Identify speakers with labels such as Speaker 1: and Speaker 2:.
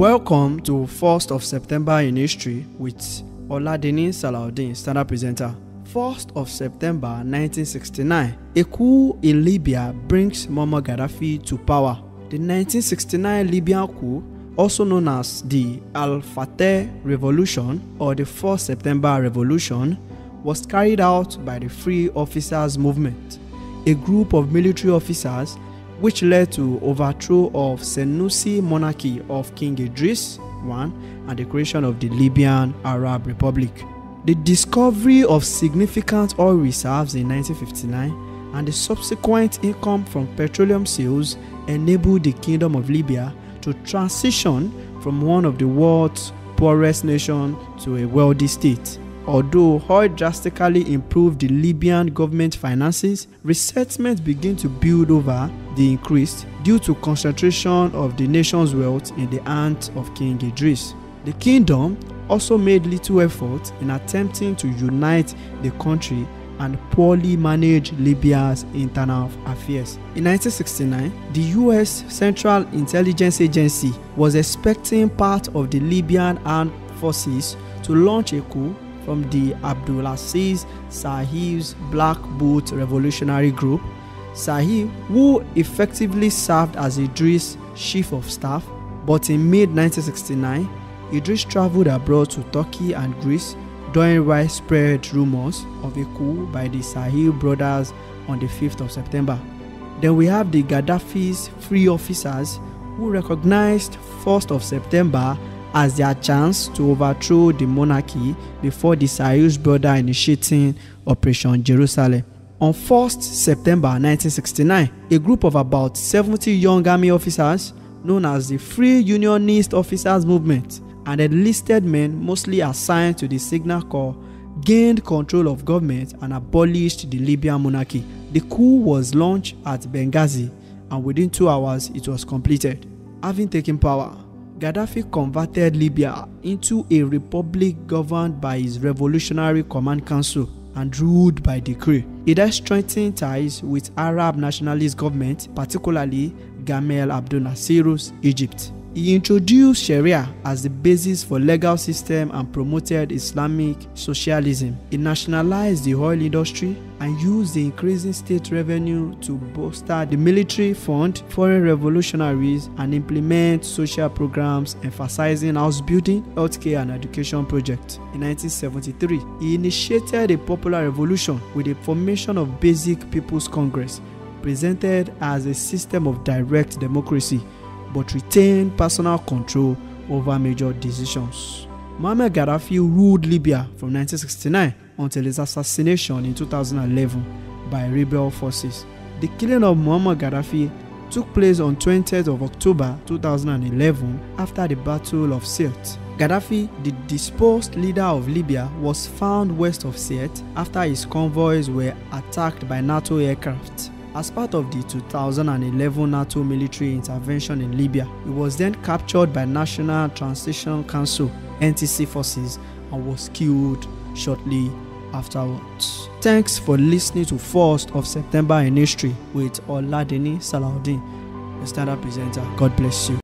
Speaker 1: Welcome to 1st of September in history with Oladeni Salaudin, standard presenter. 1st of September 1969, a coup in Libya brings Muammar Gaddafi to power. The 1969 Libyan coup, also known as the Al Fateh Revolution or the 1st September Revolution, was carried out by the Free Officers Movement, a group of military officers which led to overthrow of Senussi monarchy of King Idris I and the creation of the Libyan Arab Republic. The discovery of significant oil reserves in 1959 and the subsequent income from petroleum sales enabled the Kingdom of Libya to transition from one of the world's poorest nations to a wealthy state. Although oil drastically improved the Libyan government finances, resentment began to build over the increase due to concentration of the nation's wealth in the hands of King Idris. The kingdom also made little effort in attempting to unite the country and poorly manage Libya's internal affairs. In 1969, the US Central Intelligence Agency was expecting part of the Libyan armed forces to launch a coup from the Abdulaziz Sahib's Black Boot Revolutionary Group. Sahib, who effectively served as Idris' chief of staff, but in mid 1969, Idris traveled abroad to Turkey and Greece during widespread rumors of a coup by the Sahib brothers on the 5th of September. Then we have the Gaddafi's free officers who recognized 1st of September as their chance to overthrow the monarchy before the Sahib brother initiating Operation Jerusalem. On 1st September 1969, a group of about 70 young army officers, known as the Free Unionist Officers Movement, and enlisted men mostly assigned to the Signal Corps, gained control of government and abolished the Libyan monarchy. The coup was launched at Benghazi, and within two hours it was completed. Having taken power, Gaddafi converted Libya into a republic governed by his Revolutionary Command Council and ruled by decree. It has strengthened ties with Arab nationalist governments, particularly Gamal Abdel Nasser's Egypt. He introduced Sharia as the basis for legal system and promoted Islamic socialism. He nationalized the oil industry and used the increasing state revenue to bolster the military fund foreign revolutionaries and implement social programs emphasizing house building, healthcare and education projects. In 1973, he initiated a popular revolution with the formation of Basic People's Congress, presented as a system of direct democracy but retained personal control over major decisions. Muammar Gaddafi ruled Libya from 1969 until his assassination in 2011 by rebel forces. The killing of Muammar Gaddafi took place on 20th of October 2011 after the Battle of Sirte. Gaddafi, the disposed leader of Libya, was found west of Sirte after his convoys were attacked by NATO aircraft. As part of the 2011 NATO military intervention in Libya, he was then captured by National Transition Council NTC forces and was killed shortly afterwards. Thanks for listening to 1st of September in History with Oladeni Salaudin, the standard presenter. God bless you.